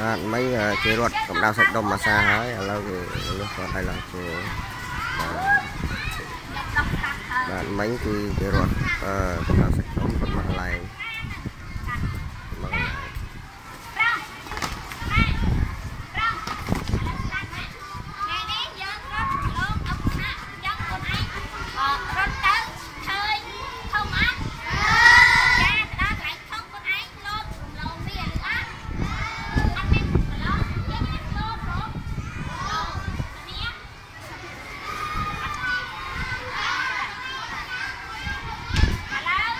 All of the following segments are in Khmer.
បាទមិញគេរត់កម្ដៅសាច់ដុំអាសាហើយឥឡូវគេនេះគាត់ឲ្យឡើងចូលបាទមិញគឺគេរត់អឺកម្ដៅសាច់ដុំរត់មកកន្លែងមកកន្លែង ថ្ងៃនេះយើងរត់លោកអពុណៈអញ្ចឹងខ្លួនឯងអឺរត់ទៅឃើញធំអត់ចាទៅដល់កន្លែងធំខ្លួនឯងលោតរំលងវាឬអត់អត់មានប្រឡងយើងមានលោតរត់លោតគ្នាឥឡូវ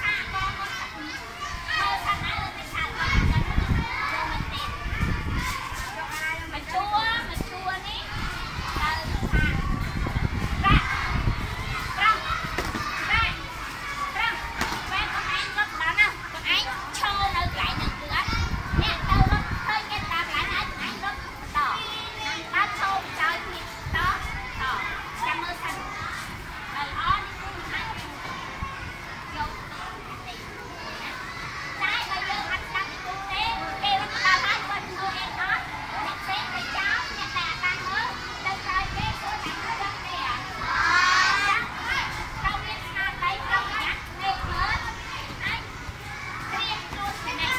សាកបងមកមើលថាណាលើទៅឆាតបងអញ្ចឹងចូលមិនទេ មកជួមកជួនេះទៅថាប្រាក់ប្រាក់ប្រាក់ប្រាក់ពេលខ្លួនឯងរត់ដល់ណាខ្លួនឯងឈរនៅកន្លែងហ្នឹងគឺអត់អ្នកទៅរត់ឃើញគេតាមកន្លែងហើយខ្លួនឯងរត់បន្តដល់ឈរចោលគ្នាតតចាំមើលសិនដល់ល្អនេះគឺមិនអាចយកទៅតែបើយើងអត់ស្ដាប់ពីគូទេគេរត់ដល់ហើយគាត់ធ្វើអីអត់អ្នកផ្សេងទៅចោលអ្នកតែអត់បានមើលទៅក្រោយគេគាត់តែរត់ទេអាចាំត្រូវមានស្នាដៃត្រូវប្រយ័ត្នមេឃមើលអាចត្រៀមខ្លួនទៅនេះ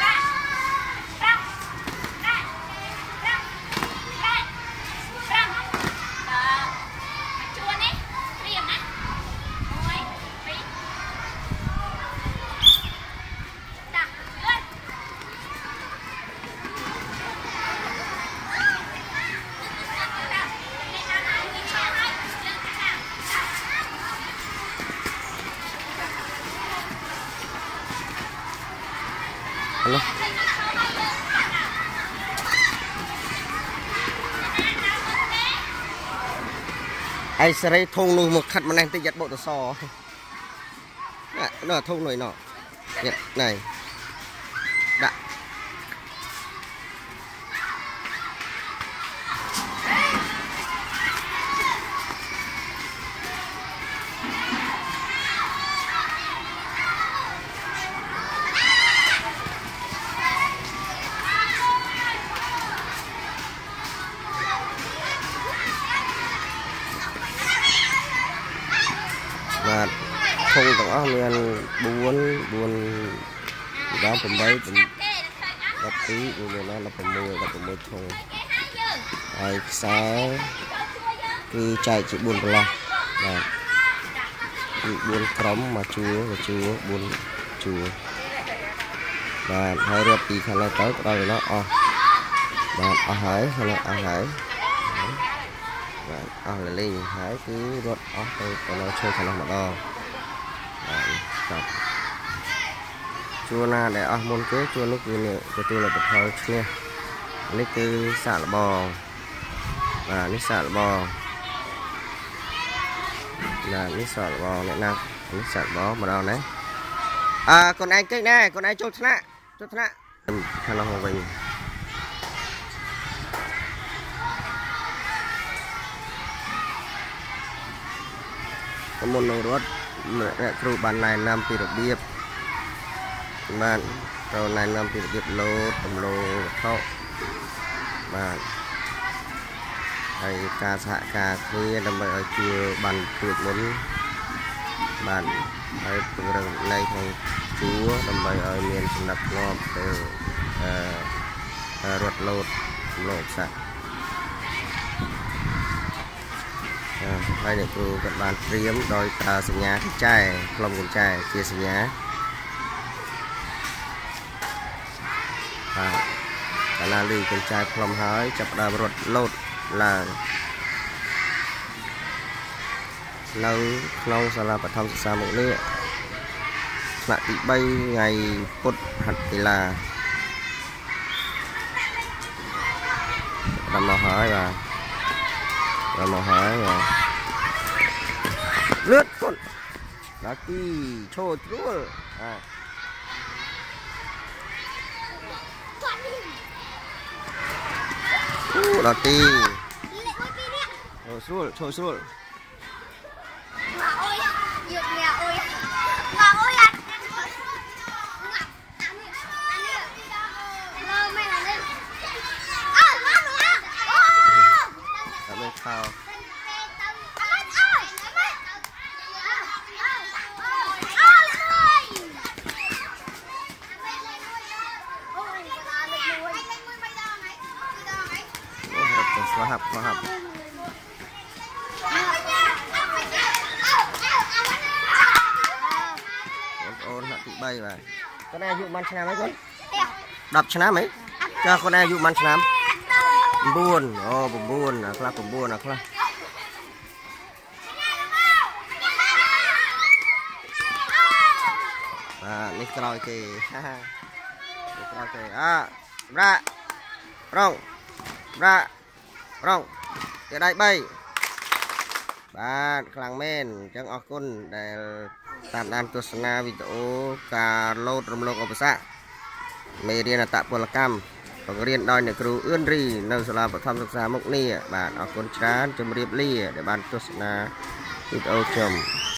បាទប្រាប់ប្រាប់ប្រាប់ប្រាប់ប្រាប់បាទជួននេះត្រៀមណាមួយពីរដាក់លឿន ហឡូឯសេរីធុងនោះមកខាត់ម្នេះតិចយ៉ាត់បុក ធុងទាំងអស់មាន4 4ដល់8 12 16 16ធុងហើយខ្សែគឺចែកជា4ប្រឡោះបាទគឺ4ក្រុមមកជួរមកជួរ4ជួរបាទហើយរត់ពីខាងនេះទៅដល់ទៅនោះអស់បាទអស់ហើយខាងនេះអស់ហើយបាទអស់លលេងហើយគឺរត់អស់ទៅទៅនៅឈើខាងនោះម្ដង បាទចប់ជួរណាដែលអស់មុនគេជួរនោះគឺនេះទទួលលទ្ធផលឈ្នះនេះគឺសាកល្បងបាទនេះសាកល្បងណានេះសាកល្បងអ្នកណានេះសាកល្បងម្ដងណាអើកូនឯងកិច្ចដែរកូនឯងចូលថ្នាក់ចូលថ្នាក់ខាងនោះមកវិញមុននឹងរត់ អ្នកគ្រូបានណែនាំពីរបៀបបាទត្រូវណែនាំពីរបៀបលោតដំឡូងវត្ថុបាទហើយការសហការគ្នាដើម្បីឲ្យជួបានទួចមុនបាទហើយពង្រឹងនៃក្នុងជួដើម្បីឲ្យមានចំណាប់ធ្នាប់ទៅអឺរត់លោតដំឡូងសាក់អឺ ហើយអ្នកគ្រូក៏បានត្រៀមដោយប្រើសញ្ញាកញ្ចែផ្លុំកញ្ចែជាសញ្ញាបាទកាលណាលឺកញ្ចែផ្លុំហើយ ចាប់ផ្ដើមរត់លោតឡើងនៅក្នុងសាលាបឋមសិក្សាមុខនេះថ្នាក់ទី3ថ្ងៃពុទ្ធហាត់កីឡាដល់មកហើយបាទដល់មកហើយបាទ លឿនគុណដល់ទីឈោត្រួលបាទ Ooh, ដល់ទី 13បាទកូនអាយុប៉ុន្មានឆ្នាំហើយកូន10ឆ្នាំហីចាកូនអាយុប៉ុន្មានឆ្នាំ9អូ9អាខ្លះ9អាខ្លះបាទនេះក្រោយគេនេះក្រោយគេអាសម្រាប់រងសម្រាប់រងគេដៃ3 បាទខ្លាំងមែនអញ្ចឹងអរគុណដែលតាមដានទស្សនាវីដេអូការលោតរំលងឧបសគ្គមេរៀនអតពលកម្មបង្រៀនដោយអ្នកគ្រូអឿនរីនៅសាលាបឋមសិក្សាមុខនេះបាទអរគុណច្រើនជម្រាបលាដែលបានទស្សនាវីដេអូខ្ញុំ